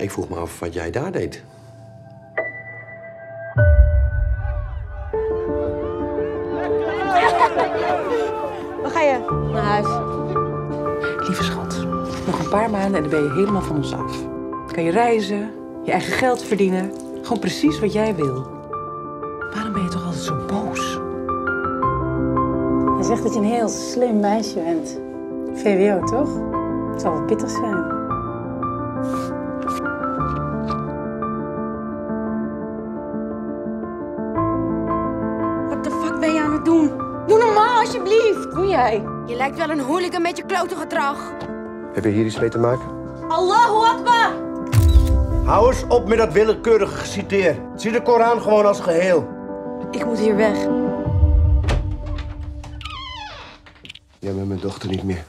ik vroeg me af wat jij daar deed. Waar ga je? Naar huis. Lieve schat, nog een paar maanden en dan ben je helemaal van ons af. Kan je reizen, je eigen geld verdienen. Gewoon precies wat jij wil. Waarom ben je toch altijd zo boos? Hij zegt dat je een heel slim meisje bent. VWO, toch? Het zal wel pittig zijn. Doen? Doe normaal, alsjeblieft. Doe jij? Je lijkt wel een hooligan met je klote gedrag. Heb je hier iets mee te maken? Allahu Akbar! Hou eens op met dat willekeurige geciteer. Zie de Koran gewoon als geheel. Ik moet hier weg. Jij bent mijn dochter niet meer.